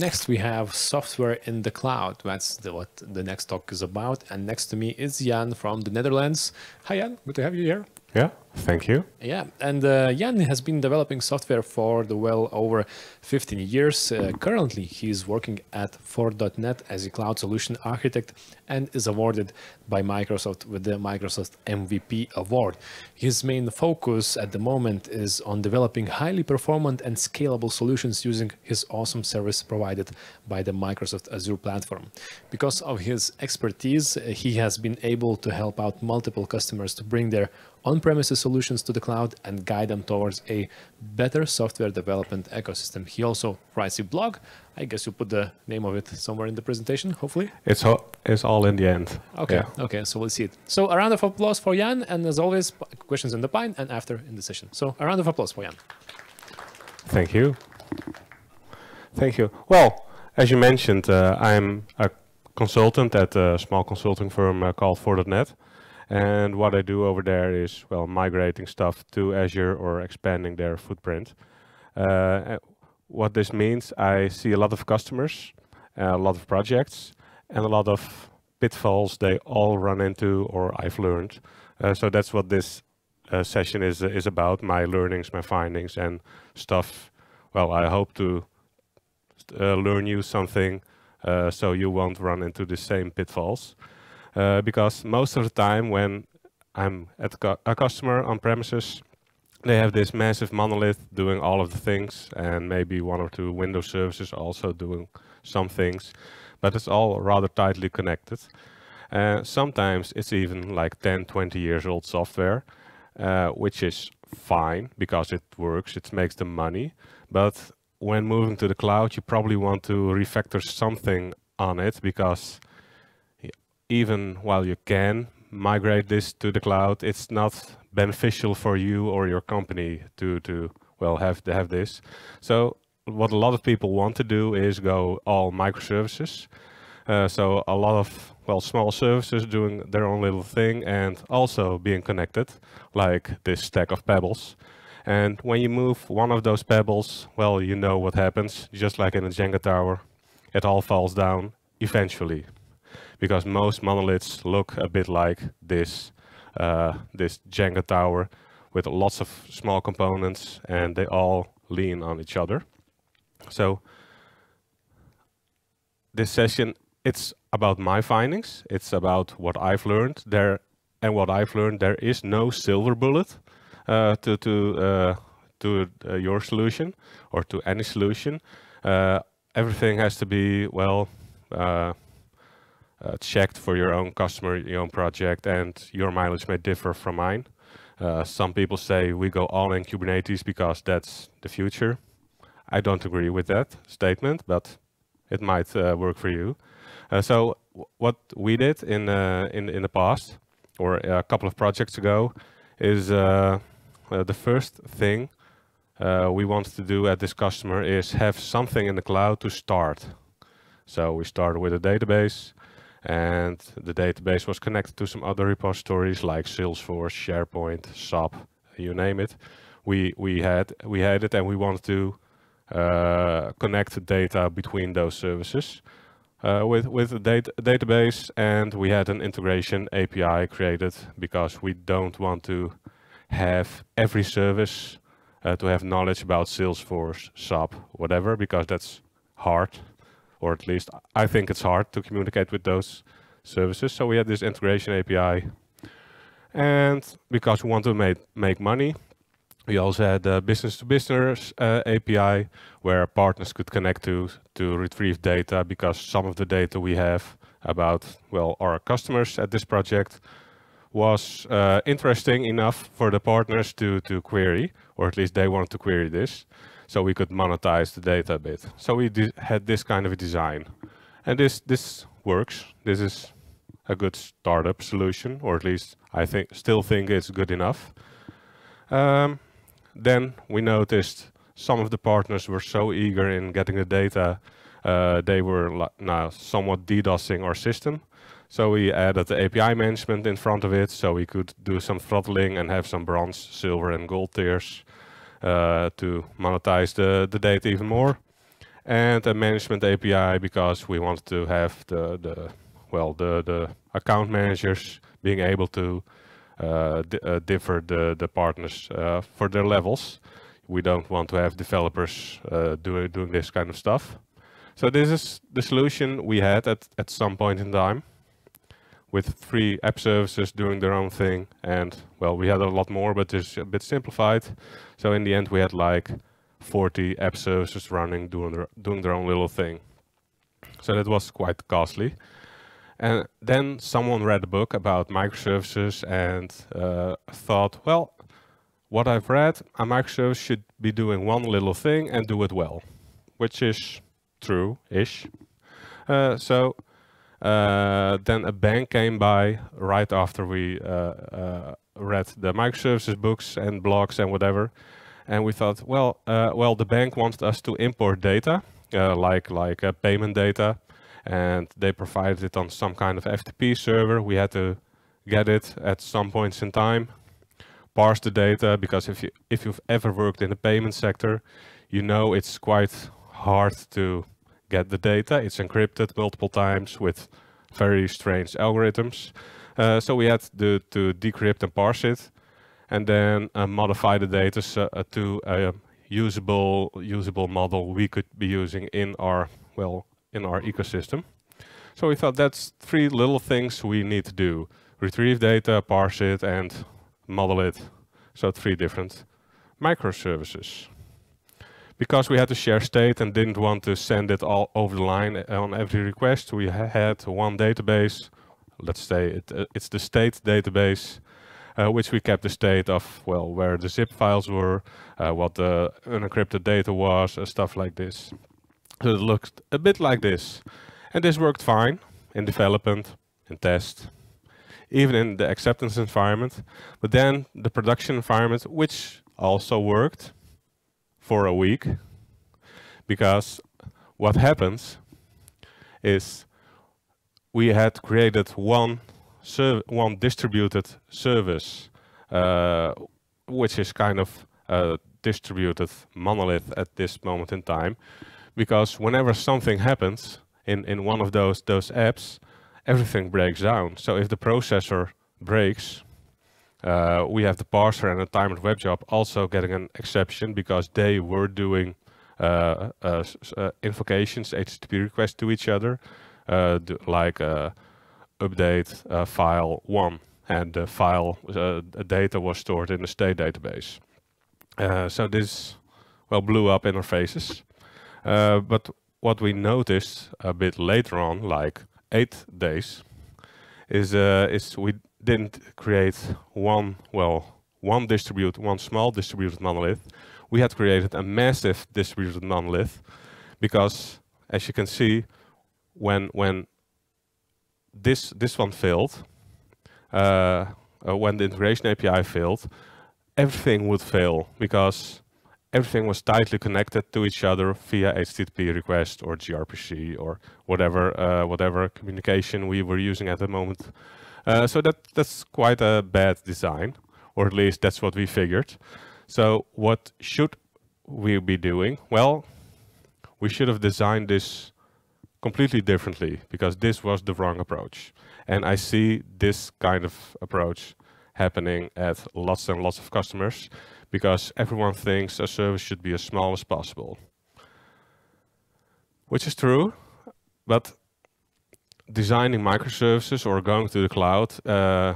Next, we have software in the cloud. That's the, what the next talk is about. And next to me is Jan from the Netherlands. Hi, Jan. Good to have you here. Yeah, thank you. Yeah, and uh, Jan has been developing software for the well over 15 years. Uh, currently, he is working at 4DotNet as a cloud solution architect and is awarded by Microsoft with the Microsoft MVP award. His main focus at the moment is on developing highly performant and scalable solutions using his awesome service provided by the Microsoft Azure platform. Because of his expertise, he has been able to help out multiple customers to bring their on-premises solutions to the cloud and guide them towards a better software development ecosystem. He also writes a blog. I guess you put the name of it somewhere in the presentation, hopefully. It's all, it's all in the end. Okay, Yeah. okay, so we'll see it. So a round of applause for Jan, and as always, questions in the pine and after in the session. So a round of applause for Jan. Thank you. Thank you. Well, as you mentioned, uh, I'm a consultant at a small consulting firm uh, called 4DotNet. And what I do over there is, well, migrating stuff to Azure or expanding their footprint. Uh, uh, what this means, I see a lot of customers, a lot of projects, and a lot of pitfalls they all run into or I've learned. Uh, so that's what this uh, session is is about, my learnings, my findings, and stuff. Well, I hope to uh, learn you something uh, so you won't run into the same pitfalls. Uh, because most of the time when I'm at a customer on premises, they have this massive monolith doing all of the things and maybe one or two Windows services also doing some things, but it's all rather tightly connected. Uh, sometimes it's even like 10, 20 years old software, uh, which is fine because it works, it makes the money. But when moving to the cloud, you probably want to refactor something on it because even while you can migrate this to the cloud, it's not beneficial for you or your company to, to well have to have this. So what a lot of people want to do is go all microservices. Uh, so a lot of well small services doing their own little thing and also being connected, like this stack of pebbles. And when you move one of those pebbles, well, you know what happens. Just like in a Jenga tower, it all falls down eventually, because most monoliths look a bit like this uh, this Jenga tower with lots of small components, and they all lean on each other. So this session, it's about my findings. It's about what I've learned there, and what I've learned. There is no silver bullet uh, to to uh, to uh, your solution or to any solution. Uh, everything has to be well uh, checked for your own customer, your own project, and your mileage may differ from mine. Uh, some people say we go all in Kubernetes because that's the future. I don't agree with that statement, but it might uh, work for you. Uh, so what we did in uh, in in the past, or a couple of projects ago, is uh, the first thing we wanted to do at this customer is have something in the cloud to start. So we started with a database, and the database was connected to some other repositories like Salesforce, SharePoint, SAP, you name it. We we had we had it, and we wanted to uh, connect the data between those services uh, with with a dat- database, and we had an integration API created because we don't want to have every service uh, to have knowledge about Salesforce, SAP, whatever, because that's hard, or at least I think it's hard to communicate with those services. So we had this integration API, and because we want to make make money, we also had a business to business uh, API where partners could connect to to retrieve data because some of the data we have about well our customers at this project was uh, interesting enough for the partners to to query or at least they wanted to query this so we could monetize the data a bit. So we had this kind of a design. And this this works. This is a good startup solution or at least I think still think it's good enough. Um, then we noticed some of the partners were so eager in getting the data, uh, they were now somewhat DDoSing our system. So we added the API management in front of it, so we could do some throttling and have some bronze, silver, and gold tiers to monetize the, the data even more. and a management API because we wanted to have the, the well the, the account managers being able to uh, uh, differ the, the partners uh, for their levels. We don't want to have developers uh, doing, doing this kind of stuff. So this is the solution we had at, at some point in time with three app services doing their own thing. And well, we had a lot more, but it's a bit simplified. So in the end, we had like 40 app services running, doing their, doing their own little thing. So that was quite costly. And then someone read a book about microservices and uh, thought, well, what I've read, a microservice should be doing one little thing and do it well, which is true-ish. Uh, so uh, then a bank came by right after we uh, uh, read the microservices books and blogs and whatever, and we thought, well, uh, well, the bank wants us to import data, like like payment data, and they provided it on some kind of FTP server. We had to get it at some points in time, parse the data, because if you if you've ever worked in the payment sector, you know it's quite hard to get the data. It's encrypted multiple times with very strange algorithms. Uh, so we had to, to decrypt and parse it, and then uh, modify the data so, uh, to a usable usable model we could be using in our well in our ecosystem. So we thought that's three little things we need to do: retrieve data, parse it, and model it. So three different microservices because we had to share state and didn't want to send it all over the line on every request, we ha had one database. Let's say it, uh, it's the state database, uh, which we kept the state of, well, where the zip files were, uh, what the unencrypted data was, stuff like this. So it looked a bit like this. And this worked fine in development, in test, even in the acceptance environment. But then the production environment, which also worked, for a week because what happens is we had created one one distributed service uh, which is kind of a distributed monolith at this moment in time because whenever something happens in in one of those those apps everything breaks down. So if the processor breaks uh, we have the parser and the timed web job also getting an exception because they were doing uh, uh, uh invocations, HTTP requests to each other, uh, like update file one, and the file data was stored in the state database. so this well blew up in our faces. but what we noticed a bit later on, like eight days, is is we didn't create one, well, one distribute, one small distributed monolith. We had created a massive distributed monolith because, as you can see, when when this this one failed, uh, uh, when the integration API failed, everything would fail because everything was tightly connected to each other via HTTP request or gRPC or whatever uh, whatever communication we were using at the moment uh, so that that's quite a bad design, or at least that's what we figured. So what should we be doing? Well, we should have designed this completely differently because this was the wrong approach. And I see this kind of approach happening at lots and lots of customers because everyone thinks a service should be as small as possible. Which is true, but designing microservices or going to the cloud uh,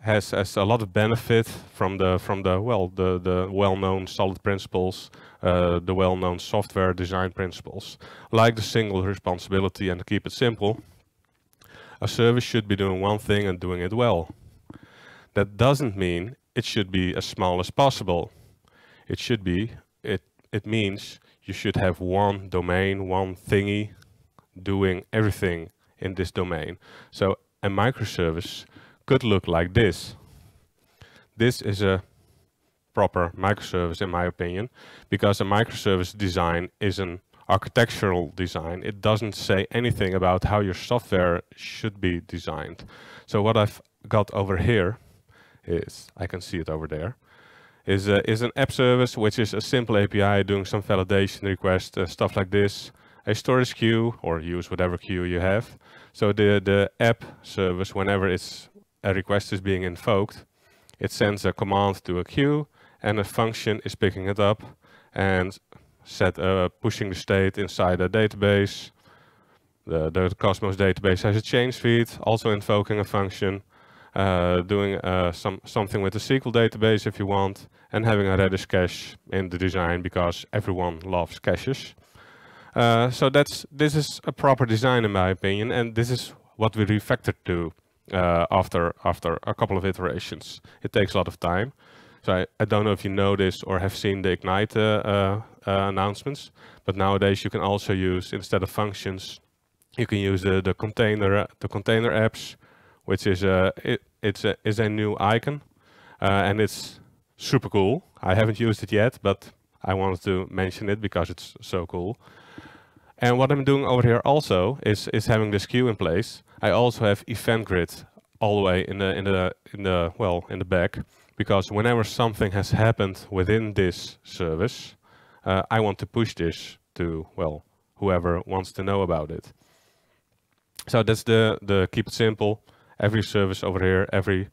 has has a lot of benefit from the from the well the the well-known solid principles, uh, the well-known software design principles, like the single responsibility and keep it simple. A service should be doing one thing and doing it well. That doesn't mean it should be as small as possible. It should be it it means you should have one domain, one thingy doing everything in this domain. So a microservice could look like this. This is a proper microservice in my opinion, because a microservice design is an architectural design. It doesn't say anything about how your software should be designed. So what I've got over here is, I can see it over there, is, is an app service which is a simple API doing some validation requests, uh, stuff like this. A storage queue or use whatever queue you have. So the, the app service, whenever it's a request is being invoked, it sends a command to a queue and a function is picking it up and set uh, pushing the state inside a database. The, the Cosmos database has a change feed, also invoking a function, uh, doing uh, some something with the SQL database if you want, and having a Redis cache in the design because everyone loves caches. Uh, so that's this is a proper design in my opinion, and this is what we refactored to uh, after after a couple of iterations. It takes a lot of time. So I, I don't know if you know this or have seen the Ignite uh, uh, announcements, but nowadays you can also use instead of functions, you can use the the container the container apps, which is a it, it's a is a new icon, and it's super cool. I haven't used it yet, but I wanted to mention it because it's so cool. And what I'm doing over here also is is having this queue in place. I also have event grid all the way in the in the in the well in the back because whenever something has happened within this service, uh, I want to push this to well whoever wants to know about it. So that's the the keep it simple. Every service over here, every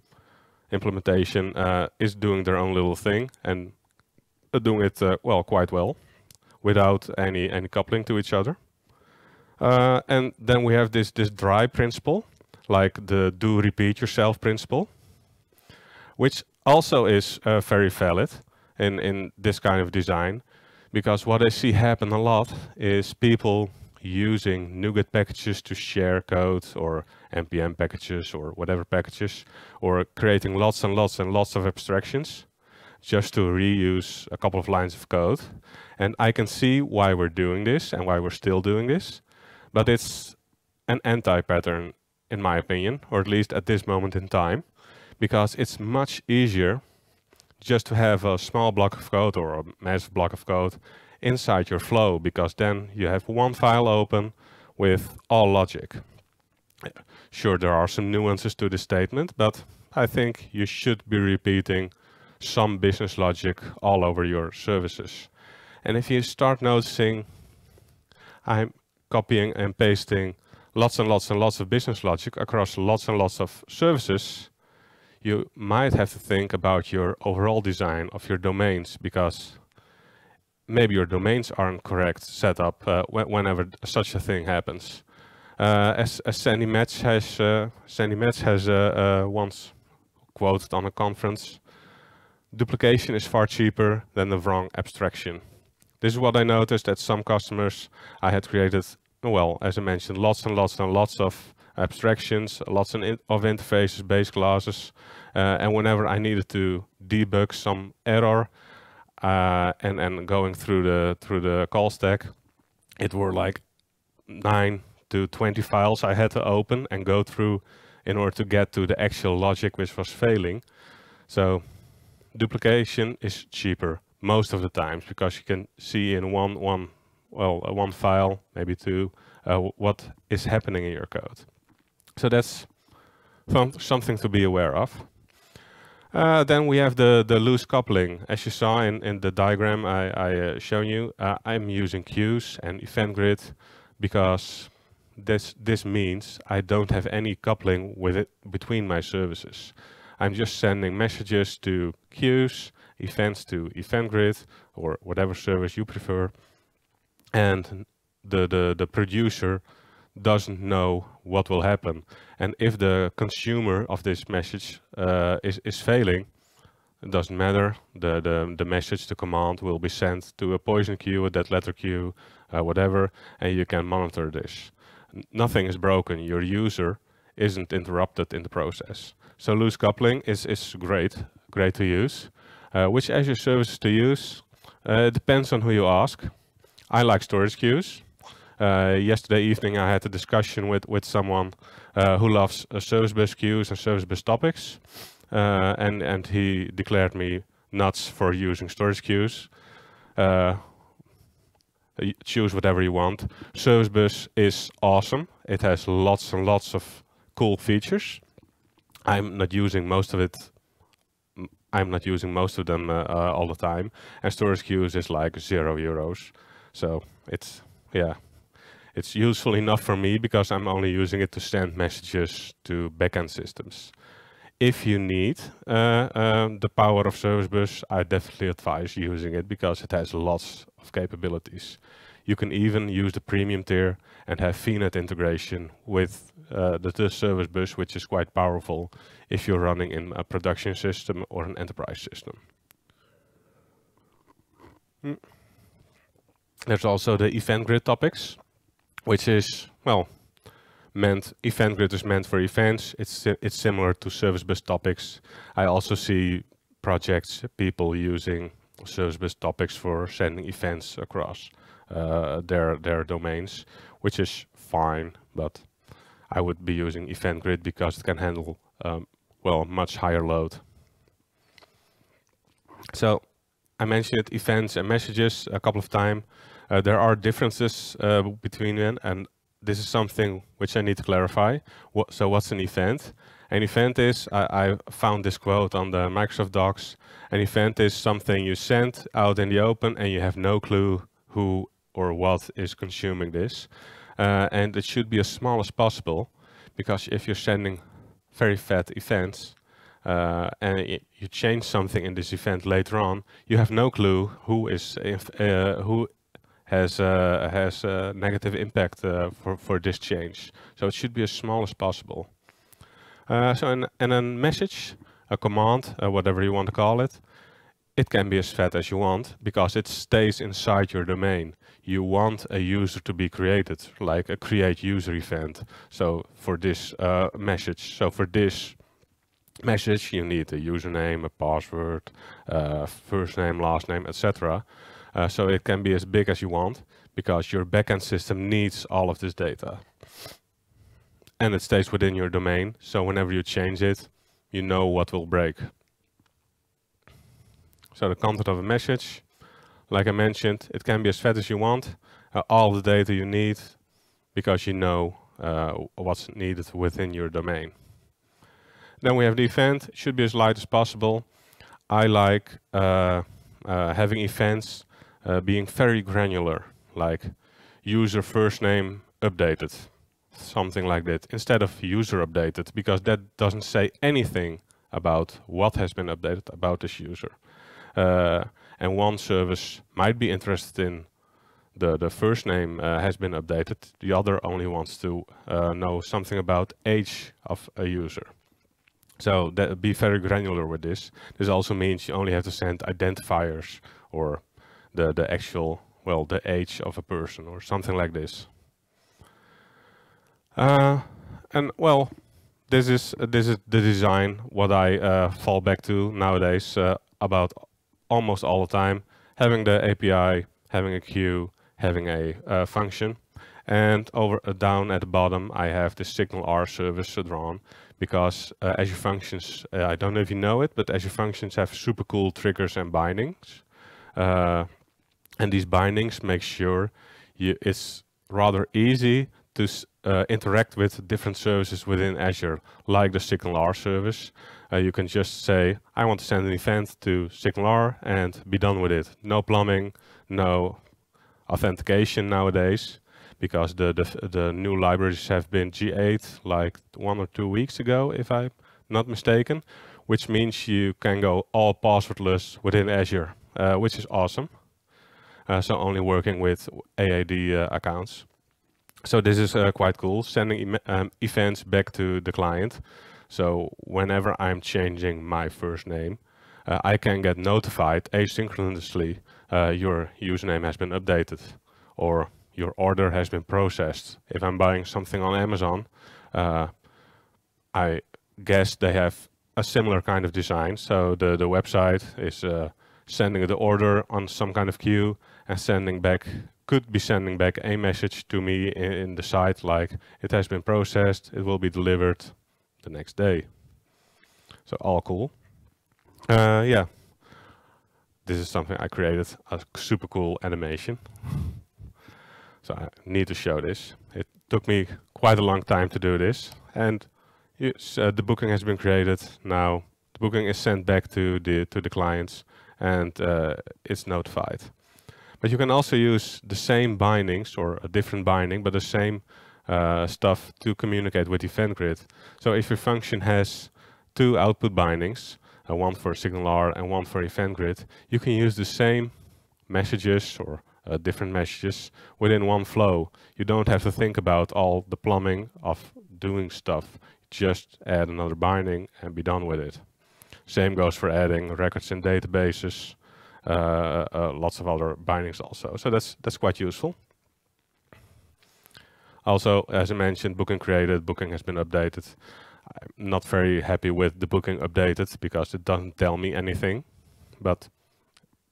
implementation uh, is doing their own little thing and doing it uh, well quite well without any, any coupling to each other. Uh, and then we have this, this dry principle, like the do repeat yourself principle, which also is uh, very valid in, in this kind of design, because what I see happen a lot is people using NuGet packages to share code or npm packages or whatever packages, or creating lots and lots and lots of abstractions just to reuse a couple of lines of code. And I can see why we're doing this and why we're still doing this, but it's an anti-pattern in my opinion, or at least at this moment in time, because it's much easier just to have a small block of code or a massive block of code inside your flow, because then you have one file open with all logic. Sure, there are some nuances to this statement, but I think you should be repeating some business logic all over your services. And if you start noticing I'm copying and pasting lots and lots and lots of business logic across lots and lots of services, you might have to think about your overall design of your domains because maybe your domains aren't correct set up uh, whenever such a thing happens. Uh, as, as Sandi Metz has, uh, Sandi Metz has uh, uh, once quoted on a conference, duplication is far cheaper than the wrong abstraction. This is what I noticed at some customers. I had created, well, as I mentioned, lots and lots and lots of abstractions, lots of interfaces, base classes, uh, and whenever I needed to debug some error uh, and and going through the through the call stack, it were like nine to 20 files I had to open and go through in order to get to the actual logic which was failing. So duplication is cheaper most of the times because you can see in one one well uh, one file maybe two uh, what is happening in your code. So that's something to be aware of. Uh, then we have the the loose coupling. As you saw in in the diagram I, I uh, shown you uh, I'm using queues and event grid because this this means I don't have any coupling with it between my services I'm just sending messages to queues, events to event grid, or whatever service you prefer. And the, the, the producer doesn't know what will happen. And if the consumer of this message uh, is, is failing, it doesn't matter. The, the, the message, the command will be sent to a poison queue, a dead letter queue, uh, whatever, and you can monitor this. Nothing is broken. Your user isn't interrupted in the process. So loose coupling is, is great, great to use. Uh, which Azure services to use? Uh, depends on who you ask. I like storage queues. Uh, yesterday evening I had a discussion with, with someone uh, who loves uh, service bus queues and service bus topics. Uh, and, and he declared me nuts for using storage queues. choose whatever you want. Service bus is awesome. It has lots and lots of cool features. I'm not using most of it. I'm not using most of them uh, uh, all the time. And storage queues is like zero euros. So it's, yeah. It's useful enough for me because I'm only using it to send messages to backend systems. If you need uh, um, the power of Service Bus, I definitely advise using it because it has lots of capabilities. You can even use the premium tier and have VNet integration with uh, the, the service bus, which is quite powerful if you're running in a production system or an enterprise system. Mm. There's also the event grid topics, which is, well, meant, event grid is meant for events. It's, it's similar to service bus topics. I also see projects, people using service bus topics for sending events across their, their domains, which is fine, but I would be using event grid because it can handle, um, well, much higher load. So I mentioned events and messages a couple of times. Uh, there are differences uh, between them, and this is something which I need to clarify. What, so what's an event? An event is, I, I, found this quote on the Microsoft docs, an event is something you send out in the open and you have no clue who or what is consuming this. Uh, and it should be as small as possible, because if you're sending very fat events, uh, and you change something in this event later on, you have no clue who is uh, who has uh, has a negative impact uh, for for this change. So it should be as small as possible. Uh, so in, in a message, a command, whatever you want to call it, it can be as fat as you want because it stays inside your domain. You want a user to be created, like a create user event. So for this uh, message, so for this message, you need a username, a password, uh, first name, last name, etc. Uh, so it can be as big as you want because your backend system needs all of this data. And it stays within your domain. So whenever you change it, you know what will break. So the content of a message, like I mentioned, it can be as fat as you want. Uh, all the data you need because you know uh, what's needed within your domain. Then we have the event, it should be as light as possible. I like uh, uh having events uh, being very granular, like user first name updated, something like that, instead of user updated, because that doesn't say anything about what has been updated about this user. Uh, and one service might be interested in the, the first name uh, has been updated, the other only wants to uh, know something about age of a user. So that, be very granular with this. This also means you only have to send identifiers or the, the actual, well, the age of a person or something like this. Uh, and well, this is uh, this is the design what I uh, fall back to nowadays about almost all the time. Having the API, having a queue, having a uh, function, and over uh, down at the bottom I have the SignalR service drawn because Azure Functions, I don't know if you know it, but Azure Functions have super cool triggers and bindings. And these bindings make sure you, it's rather easy to uh, interact with different services within Azure, like the SignalR service. Uh, you can just say, I want to send an event to SignalR and be done with it. No plumbing, no authentication nowadays, because the, the, the new libraries have been GA like one or two weeks ago, if I'm not mistaken, which means you can go all passwordless within Azure, uh, which is awesome. Uh, so only working with AAD uh, accounts. So this is uh, quite cool, sending um, events back to the client. So whenever I'm changing my first name, uh, I can get notified asynchronously uh, your username has been updated or your order has been processed. If I'm buying something on Amazon, uh, I guess they have a similar kind of design. So the, the website is sending the order on some kind of queue and sending back could be sending back a message to me in, in, the site like it has been processed, it will be delivered the next day. So all cool. Uh, yeah, this is something I created, a super cool animation. so I need to show this. It took me quite a long time to do this and yes, uh, the booking has been created. Now the booking is sent back to the, to the clients and uh, it's notified. But you can also use the same bindings or a different binding, but the same uh, stuff to communicate with Event Grid. So if your function has two output bindings, uh, one for SignalR and one for Event Grid, you can use the same messages or uh, different messages within one flow. You don't have to think about all the plumbing of doing stuff. Just add another binding and be done with it. Same goes for adding records in databases, Uh, uh, uh, lots of other bindings also. So that's that's quite useful. Also, as I mentioned, booking created, booking has been updated. I'm not very happy with the booking updated because it doesn't tell me anything, but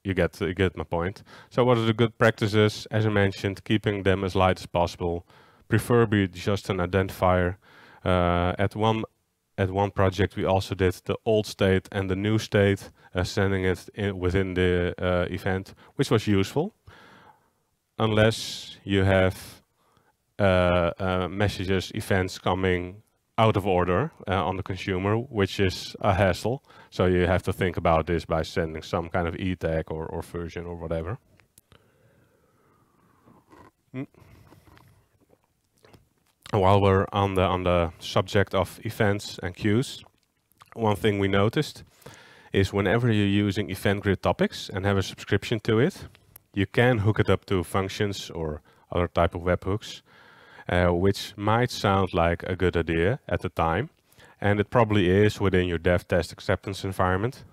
you get you get my point. So what are the good practices? As I mentioned, keeping them as light as possible, preferably just an identifier. Uh, at one at one project, we also did the old state and the new state, uh, sending it in within the uh, event, which was useful. Unless you have uh, uh, messages, events coming out of order uh, on the consumer, which is a hassle. So you have to think about this by sending some kind of e tag or, or version or whatever. Mm. While we're on the on the subject of events and queues, one thing we noticed is whenever you're using event grid topics and have a subscription to it, you can hook it up to functions or other type of webhooks uh, which might sound like a good idea at the time, and it probably is within your dev test acceptance environment.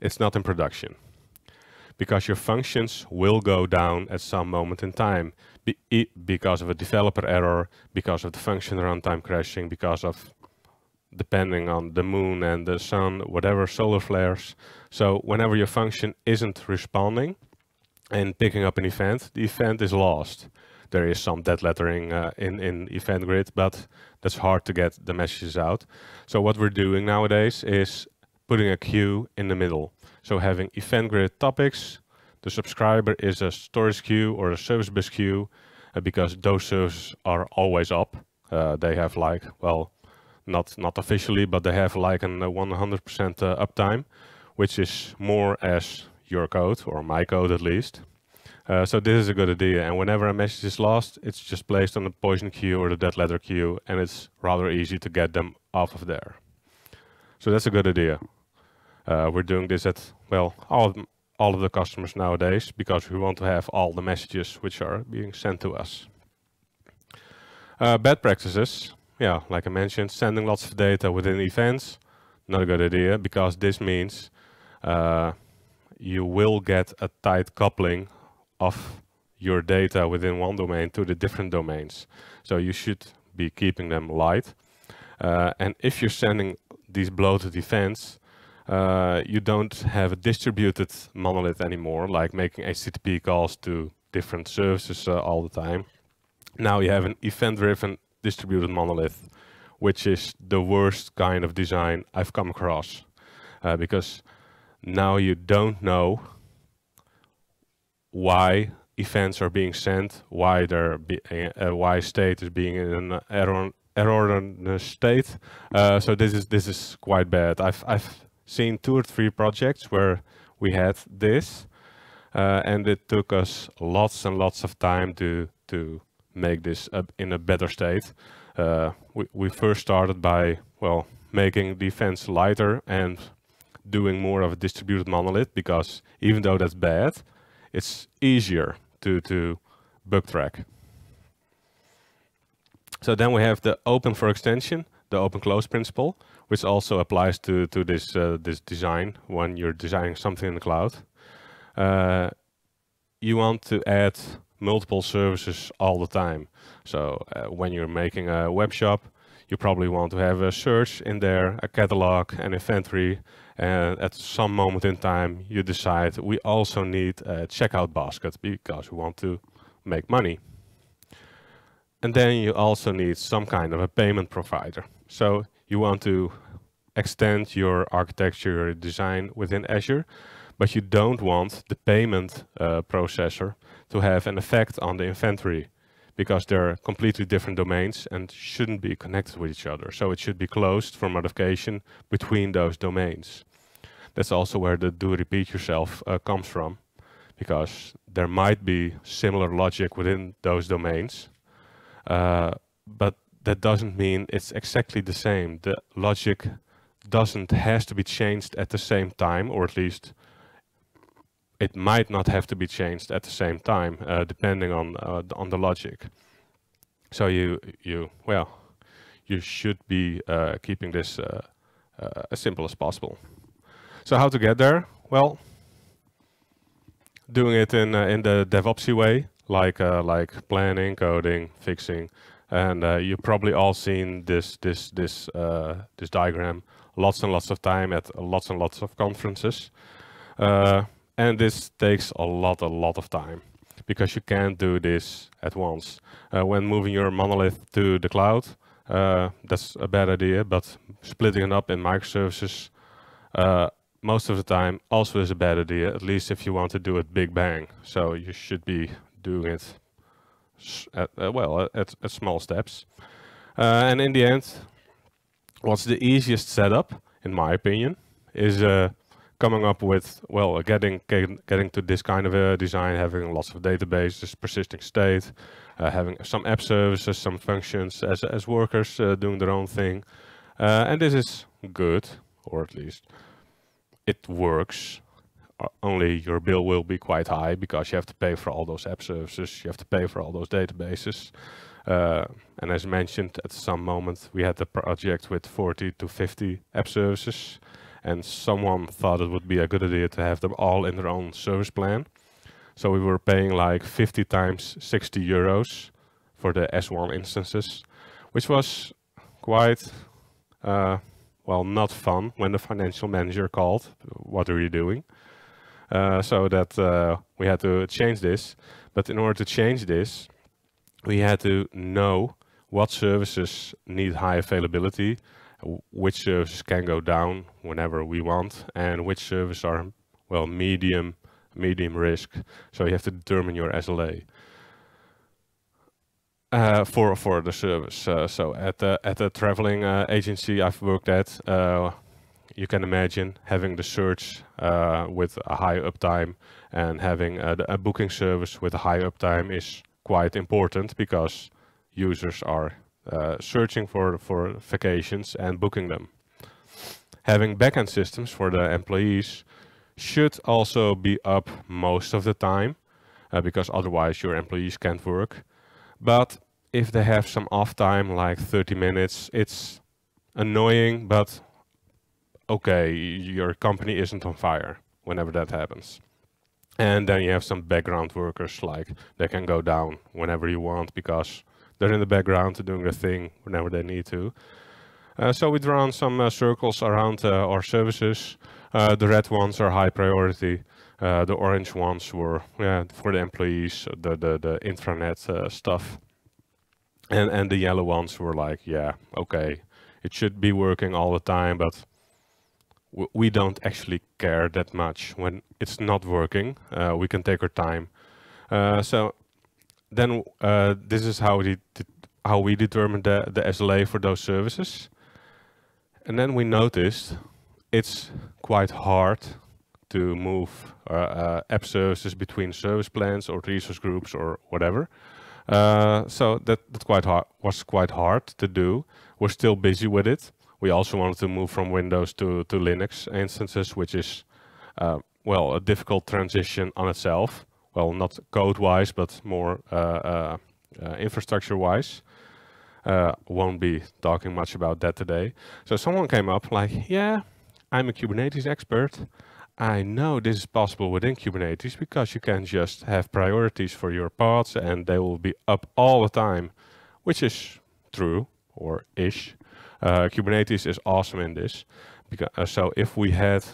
It's not in production because your functions will go down at some moment in time be because of a developer error, because of the function runtime crashing, because of depending on the moon and the sun, whatever solar flares. So whenever your function isn't responding and picking up an event, the event is lost there is some dead lettering uh, in, in Event Grid, but that's hard to get the messages out. So what we're doing nowadays is putting a queue in the middle. So having Event Grid topics, the subscriber is a storage queue or a service bus queue, uh, because those services are always up. Uh, they have like, well, not not officially, but they have like a 100% uh, uptime, which is more as your code or my code at least. Uh, so this is a good idea. And whenever a message is lost, it's just placed on the poison queue or the dead letter queue, and it's rather easy to get them off of there. So that's a good idea. Uh, we're doing this at, well, all all of the customers nowadays, because we want to have all the messages which are being sent to us. Uh, bad practices, yeah, like I mentioned, sending lots of data within events, not a good idea, because this means uh, you will get a tight coupling of your data within one domain to the different domains. So you should be keeping them light. Uh, and if you're sending these bloated events, uh, you don't have a distributed monolith anymore, like making HTTP calls to different services uh, all the time. Now you have an event-driven distributed monolith, which is the worst kind of design I've come across. Uh, because now you don't know why events are being sent, why they're be, uh, why state is being in an error error state. Uh, so this is this is quite bad. I've I've seen two or three projects where we had this, uh, and it took us lots and lots of time to to make this in a better state. Uh, we we first started by well making the events lighter and doing more of a distributed monolith because even though that's bad, it's easier to, to bug track. So then we have the open for extension, the open close principle, which also applies to, to this, uh, this design when you're designing something in the cloud. Uh, you want to add multiple services all the time. So uh, when you're making a web shop, you probably want to have a search in there, a catalog, an inventory, and at some moment in time, you decide we also need a checkout basket because we want to make money. And then you also need some kind of a payment provider. So you want to extend your architecture, design within Azure, but you don't want the payment uh, processor to have an effect on the inventory because they're completely different domains and shouldn't be connected with each other. So it should be closed for modification between those domains. That's also where the do repeat yourself uh, comes from, because there might be similar logic within those domains, uh, but that doesn't mean it's exactly the same. The logic doesn't has to be changed at the same time, or at least it might not have to be changed at the same time, uh, depending on uh, on the logic. So you you well, you should be uh, keeping this uh, uh, as simple as possible. So how to get there? Well, doing it in in the DevOpsy way, like like planning, coding, fixing, and you've probably all seen this this this this diagram lots and lots of time at lots and lots of conferences. Uh, and this takes a lot, a lot of time because you can't do this at once. Uh, when moving your monolith to the cloud, uh, that's a bad idea, but splitting it up in microservices uh, most of the time also is a bad idea, at least if you want to do it big bang. So you should be doing it uh, well, at, at small steps. Uh, and in the end, what's the easiest setup, in my opinion, is uh, coming up with, well, getting, getting to this kind of a design, having lots of databases, persisting state, uh, having some app services, some functions as, as workers uh, doing their own thing. Uh, and this is good, or at least it works. Only your bill will be quite high because you have to pay for all those app services, you have to pay for all those databases. Uh, and as mentioned, at some moment we had a project with 40 to 50 app services and someone thought it would be a good idea to have them all in their own service plan. So we were paying like 50 times 60 euros for the S1 instances, which was quite, uh, well, not fun when the financial manager called, what are you doing? Uh, so that uh, we had to change this. But in order to change this, we had to know what services need high availability, which services can go down whenever we want, and which services are, well, medium, medium risk. So you have to determine your SLA. Uh, for for the service. Uh, so at the at the traveling uh, agency I've worked at, uh, you can imagine having the search uh, with a high uptime and having uh, a booking service with a high uptime is quite important because users are uh, searching for, for vacations and booking them. Having backend systems for the employees should also be up most of the time uh, because otherwise your employees can't work. But if they have some off time, like 30 minutes, it's annoying, but okay, your company isn't on fire whenever that happens. And then you have some background workers, like they can go down whenever you want because they're in the background doing their thing whenever they need to. Uh, so we draw some uh, circles around uh, our services. Uh, the red ones are high priority. Uh, the orange ones were yeah, for the employees, the, the, the intranet uh, stuff. And, and the yellow ones were like, yeah, okay, it should be working all the time, but we don't actually care that much when it's not working. Uh, we can take our time. Uh, so then uh, this is how we how we determine the the SLA for those services. And then we noticed it's quite hard to move uh, uh, app services between service plans or resource groups or whatever. Uh, so that that quite was quite hard to do. We're still busy with it we also wanted to move from Windows to, to Linux instances, which is, uh, well, a difficult transition on itself. Well, not code-wise, but more uh, uh, uh infrastructure-wise. Uh, won't be talking much about that today. So someone came up like, yeah, I'm a Kubernetes expert. I know this is possible within Kubernetes because you can just have priorities for your pods and they will be up all the time, which is true or ish. Uh, Kubernetes is awesome in this. Because, uh, so if we had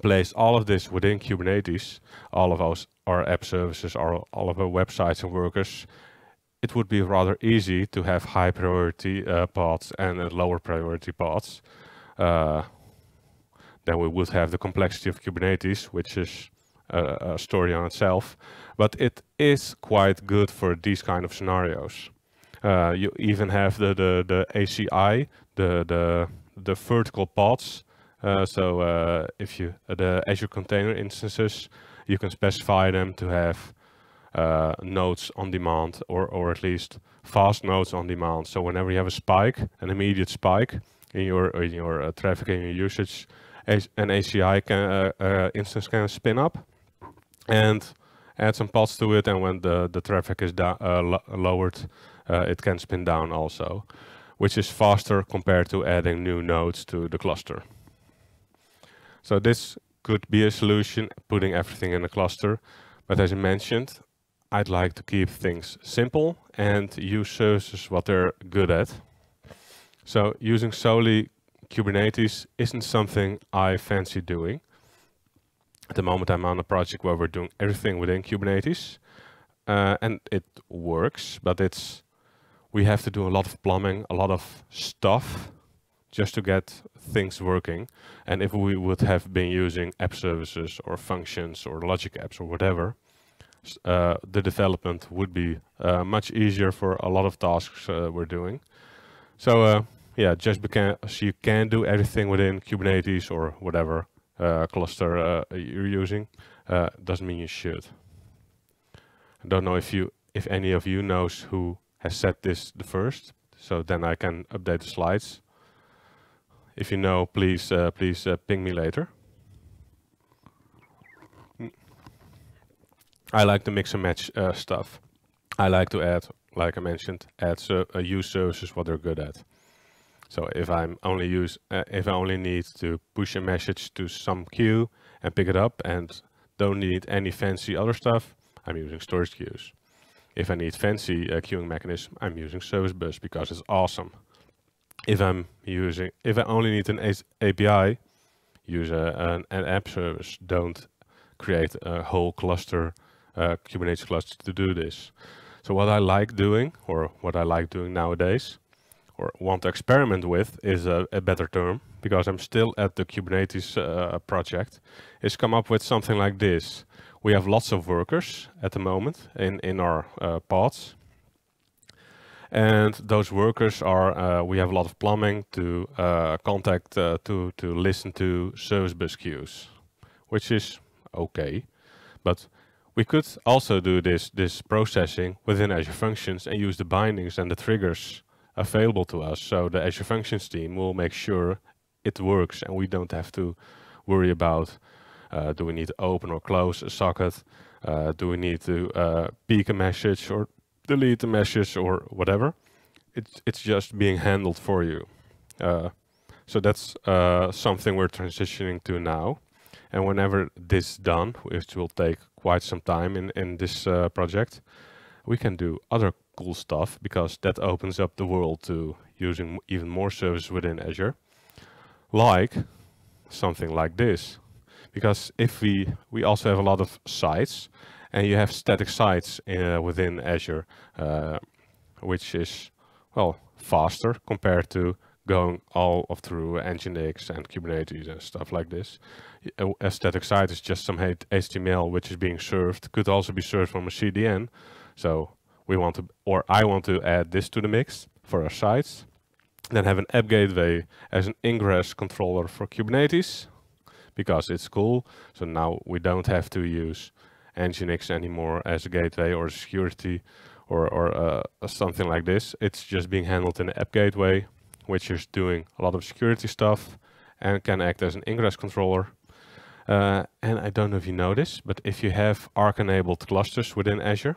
placed all of this within Kubernetes, all of our, app services, our, all of our websites and workers, it would be rather easy to have high priority uh, pods and uh, lower priority pods. Uh, then we would have the complexity of Kubernetes, which is a, a, story on itself. But it is quite good for these kind of scenarios. Uh, you even have the, the, the ACI, the, the, the vertical pods. Uh, so uh, if you, the Azure container instances, You can specify them to have uh, nodes on demand or, or at least fast nodes on demand. So whenever you have a spike, an immediate spike in your, in your uh, traffic and your usage, an ACI can, instance can spin up and add some pods to it. And when the, the traffic is lowered, it can spin down also, which is faster compared to adding new nodes to the cluster. So this could be a solution, putting everything in a cluster. But as I mentioned, I'd like to keep things simple and use services what they're good at. So using solely Kubernetes isn't something I fancy doing. At the moment I'm on a project where we're doing everything within Kubernetes. Uh, and it works, but it's we have to do a lot of plumbing, a lot of stuff just to get things working. And if we would have been using app services or functions or logic apps or whatever, uh, the development would be uh, much easier for a lot of tasks uh, we're doing. So uh, yeah, just because you can do everything within Kubernetes or whatever uh, cluster uh, you're using, doesn't mean you should. I don't know if you, if any of you knows who has set this the first, so then I can update the slides. If you know, please please ping me later. I like to mix and match uh, stuff. I like to add, like I mentioned, add so, uh, use services what they're good at. So if I'm only use, uh, if I only need to push a message to some queue and pick it up and don't need any fancy other stuff, I'm using storage queues. If I need fancy uh, queuing mechanism, I'm using Service Bus because it's awesome. If I'm using, if I only need an API, use a, an, an app service. Don't create a whole cluster uh, Kubernetes cluster to do this. So what I like doing, or what I like doing nowadays, or want to experiment with is a, a better term, because I'm still at the Kubernetes uh, project, is come up with something like this. We have lots of workers at the moment in, in our uh, pods. And those workers are, uh, we have a lot of plumbing to uh, contact, uh, to, to listen to service bus queues, which is okay. But we could also do this, this processing within Azure Functions and use the bindings and the triggers available to us. So the Azure Functions team will make sure it works and we don't have to worry about do we need to open or close a socket? Uh, do we need to uh, peek a message or delete a message or whatever? It's, it's just being handled for you. Uh, so that's uh, something we're transitioning to now. And whenever this is done, which will take quite some time in, in this uh, project, we can do other cool stuff because that opens up the world to using even more services within Azure. Like something like this. Because if we, we also have a lot of sites and you have static sites uh, within Azure, uh, which is, well, faster compared to going all of through Nginx and Kubernetes and stuff like this. A static site is just some HTML which is being served, could also be served from a CDN. So we want to, or I want to add this to the mix for our sites. Then have an app gateway as an ingress controller for Kubernetes because it's cool. So now we don't have to use Nginx anymore as a gateway or security or, or uh, something like this. It's just being handled in the app gateway which is doing a lot of security stuff and can act as an ingress controller. Uh, and I don't know if you know this, but if you have Arc-enabled clusters within Azure,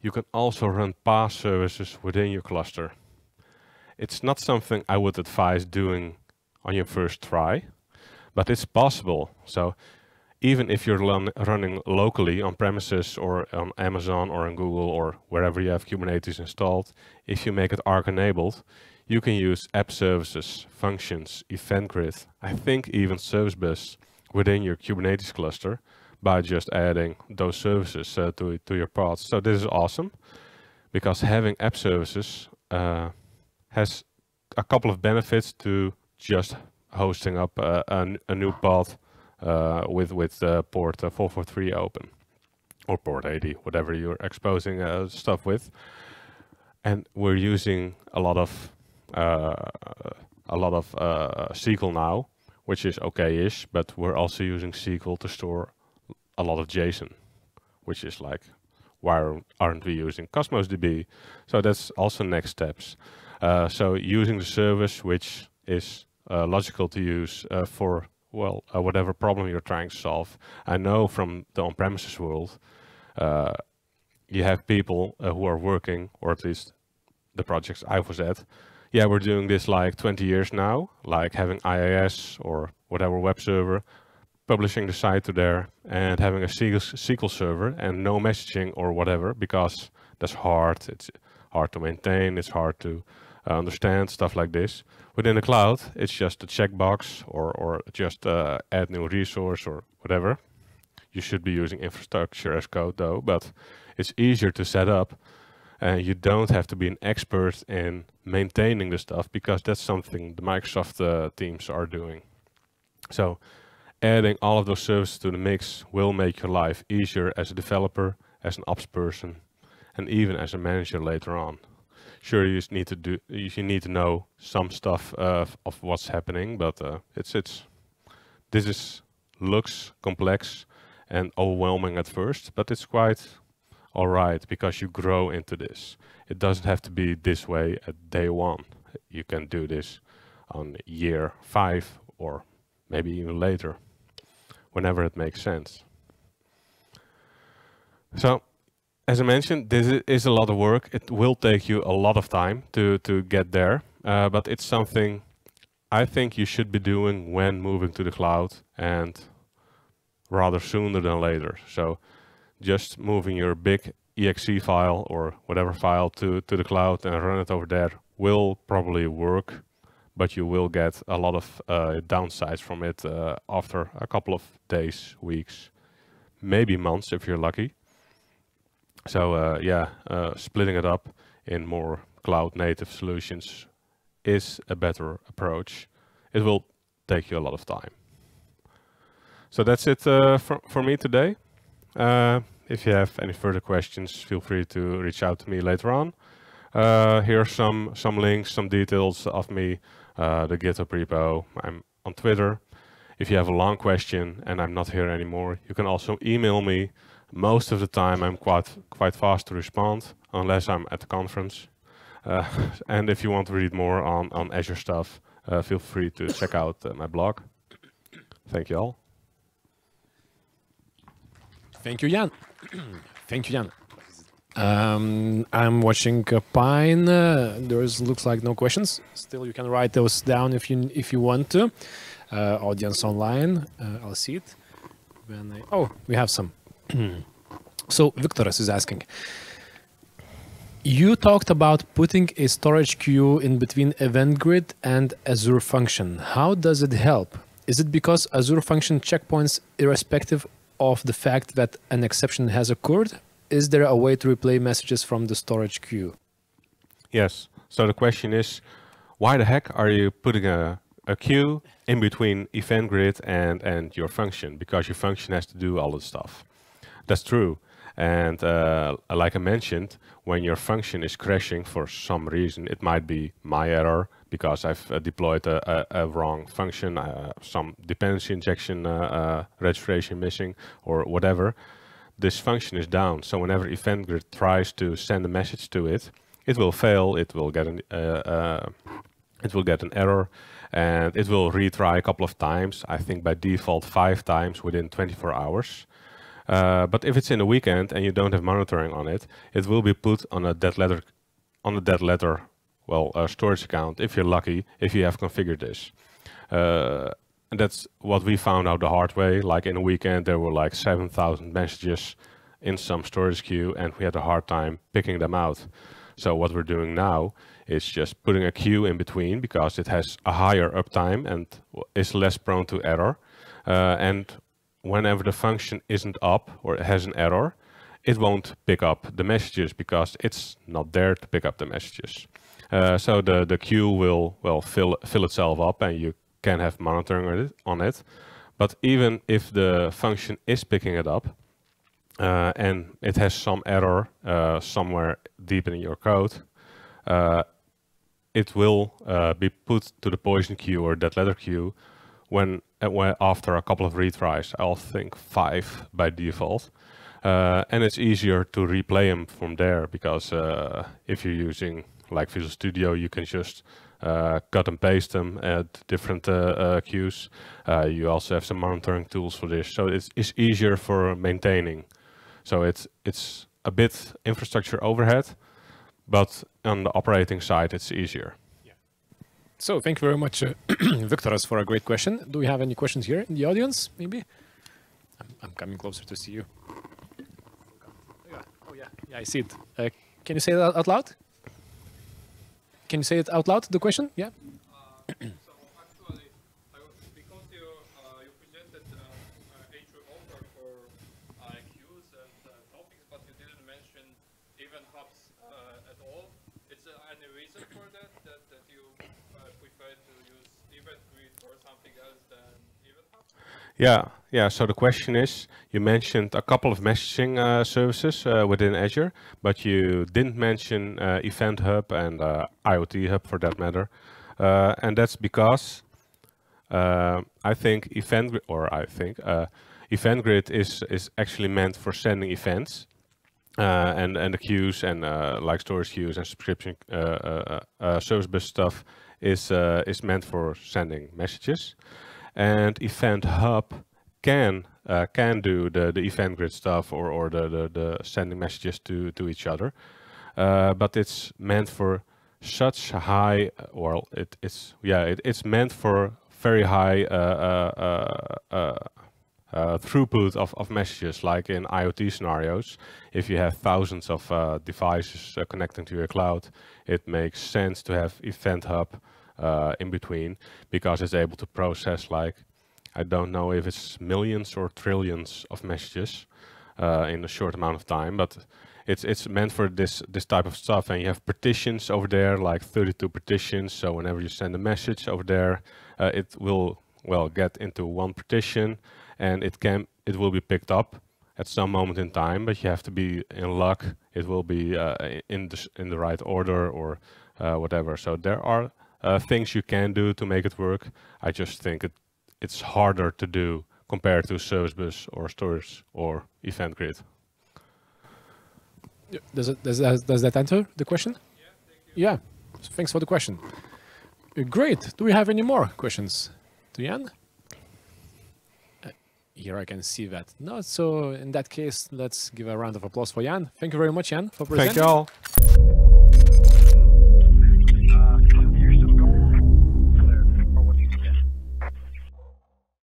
you can also run PaaS services within your cluster. It's not something I would advise doing on your first try, but it's possible. So even if you're running locally on premises or on Amazon or on Google or wherever you have Kubernetes installed, if you make it Arc enabled, you can use app services, functions, event grid, I think even service bus within your Kubernetes cluster by just adding those services uh, to, to your pods. So this is awesome because having app services uh, has a couple of benefits to just hosting up uh, a, a, new pod uh, with, with uh, port uh, 443 open or port 80, whatever you're exposing stuff with. And we're using a lot of uh, a lot of uh, SQL now, which is okay-ish, but we're also using SQL to store a lot of JSON, which is like, why aren't we using Cosmos DB? So that's also next steps. Uh, so using the service which is uh, logical to use uh, for well uh, whatever problem you're trying to solve. I know from the on-premises world, uh, you have people uh, who are working, or at least the projects I was at. Yeah, we're doing this like 20 years now, like having IIS or whatever web server, publishing the site to there and having a SQL server and no messaging or whatever because that's hard. It's hard to maintain. It's hard to uh, understand stuff like this. Within the cloud, it's just a checkbox or, or just uh, add new resource or whatever. You should be using infrastructure as code though, but it's easier to set up and you don't have to be an expert in maintaining the stuff because that's something the Microsoft uh, teams are doing. So adding all of those services to the mix will make your life easier as a developer, as an ops person, and even as a manager later on. Sure, you need to do, you need to know some stuff uh, of what's happening, but uh, it's it's this is looks complex and overwhelming at first, but it's quite all right because you grow into this. It doesn't have to be this way at day one. You can do this on year five or maybe even later whenever it makes sense. So, as I mentioned, this is a lot of work. It will take you a lot of time to, to get there, uh, but it's something I think you should be doing when moving to the cloud and rather sooner than later. So just moving your big exe file or whatever file to, to the cloud and run it over there will probably work but you will get a lot of uh, downsides from it uh, after a couple of days, weeks, maybe months if you're lucky. So uh, yeah, uh, splitting it up in more cloud native solutions is a better approach. It will take you a lot of time. So that's it uh, for, for me today. Uh, if you have any further questions, feel free to reach out to me later on. here are some, some links, some details of me uh, the GitHub repo. I'm on Twitter. If you have a long question and I'm not here anymore, you can also email me. Most of the time I'm quite quite fast to respond, unless I'm at the conference. Uh, and if you want to read more on, on Azure stuff, uh, feel free to check out uh, my blog. Thank you all. Thank you, Jan. Thank you, Jan. Um, I'm watching Pine. Uh, there's looks like no questions. Still, you can write those down if you if you want to. Uh, audience online. Uh, I'll see it. When I, oh, we have some. So Viktoras is asking. You talked about putting a storage queue in between Event Grid and Azure Function. How does it help? Is it because Azure Function checkpoints irrespective of the fact that an exception has occurred, is there a way to replay messages from the storage queue? Yes. So the question is, why the heck are you putting a, a queue in between event grid and, and your function? Because your function has to do all the stuff. That's true. And uh, like I mentioned, when your function is crashing for some reason, it might be my error because I've uh, deployed a, a, a, wrong function, uh, some dependency injection uh, uh, registration missing or whatever this function is down. So whenever event grid tries to send a message to it, it will fail. It will get an uh, it will get an error, and it will retry a couple of times. I think by default five times within 24 hours. Uh, but if it's in a weekend and you don't have monitoring on it, it will be put on a dead letter on a dead letter well storage account if you're lucky if you have configured this. Uh, and that's what we found out the hard way. Like in a weekend, there were like 7,000 messages in some storage queue and we had a hard time picking them out. So what we're doing now is just putting a queue in between because it has a higher uptime and is less prone to error. Uh, and whenever the function isn't up or it has an error, it won't pick up the messages because it's not there to pick up the messages. Uh, so the, the queue will well fill, fill itself up and you can have monitoring on it. But even if the function is picking it up uh, and it has some error uh, somewhere deep in your code, uh, it will uh, be put to the poison queue or dead letter queue when, after a couple of retries, I'll think five by default. Uh, and it's easier to replay them from there because uh, if you're using like Visual Studio, you can just uh, cut and paste them at different uh, uh, queues. Uh, you also have some monitoring tools for this, so it's, it's easier for maintaining. So it's it's a bit infrastructure overhead, but on the operating side, it's easier. So thank you very much, uh, Viktoras, for a great question. Do we have any questions here in the audience? Maybe. I'm, I'm coming closer to see you. Oh yeah, yeah, I see it. Uh, can you say that out loud? Can you say it out loud? The question? Yeah. So actually, I was- because you uh, you presented uh, uh, H2 offer for uh, queues and uh, topics, but you didn't mention event hubs uh, at all. Is there any reason for that? That, that you uh, prefer to use event grid or something else than event hub? Yeah, yeah. So the question is, you mentioned a couple of messaging uh, services uh, within Azure, but you didn't mention uh, Event Hub and uh, IoT Hub for that matter, uh, and that's because uh, I think Event or I think Event Grid is is actually meant for sending events. And and the queues and like storage queues and subscription service bus stuff is is meant for sending messages and Event Hub can uh, can do the, the event grid stuff or, or the, the, the sending messages to, to each other. Uh, but it's meant for such high, well, it, it's, yeah, it, it's meant for very high uh, uh, uh, uh, uh, throughput of, of messages, like in IoT scenarios. If you have thousands of uh, devices uh, connecting to your cloud, it makes sense to have Event Hub uh, in between because it's able to process like I don't know if it's millions or trillions of messages uh, in a short amount of time, but it's it's meant for this this type of stuff. And you have partitions over there, like 32 partitions. So whenever you send a message over there, uh, it will well get into one partition, and it can it will be picked up at some moment in time. But you have to be in luck. It will be uh, in the in the right order or uh, whatever. So there are uh, things you can do to make it work. I just think it it's harder to do compared to service bus or storage or event grid. Does, it, does, that, does that answer the question? Yeah, thanks for the question. Uh, Great. Do we have any more questions to Jan? Uh, Here I can see that. No, so in that case, let's give a round of applause for Jan. Thank you very much, Jan, for presenting. Thank you all.